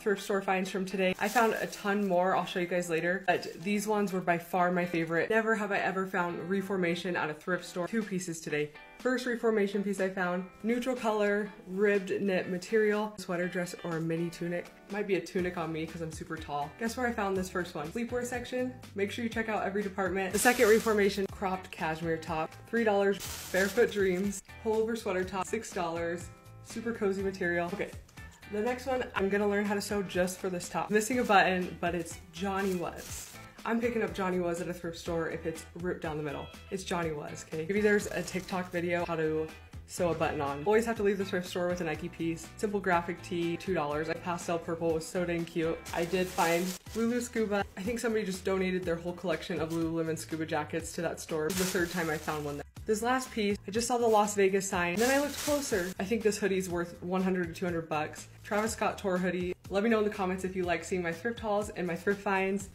Thrift store finds from today. I found a ton more, I'll show you guys later, but these ones were by far my favorite. Never have I ever found reformation at a thrift store. Two pieces today. First reformation piece I found, neutral color, ribbed knit material, sweater dress or a mini tunic. Might be a tunic on me because I'm super tall. Guess where I found this first one? Sleepwear section. Make sure you check out every department. The second reformation, cropped cashmere top, $3. Barefoot Dreams, pullover sweater top, $6. Super cozy material. Okay, the next one, I'm gonna learn how to sew just for this top. Missing a button, but it's Johnny Was. I'm picking up Johnny Was at a thrift store if it's ripped down the middle. It's Johnny Was, okay? Maybe there's a TikTok video how to sew a button on. Always have to leave the thrift store with a Nike piece. Simple graphic tee, $2. A pastel purple was so dang cute. I did find Lulu Scuba. I think somebody just donated their whole collection of Lululemon scuba jackets to that store. the third time I found one there. This last piece, I just saw the Las Vegas sign, and then I looked closer. I think this hoodie's worth 100 to 200 bucks. Travis Scott tour hoodie. Let me know in the comments if you like seeing my thrift hauls and my thrift finds.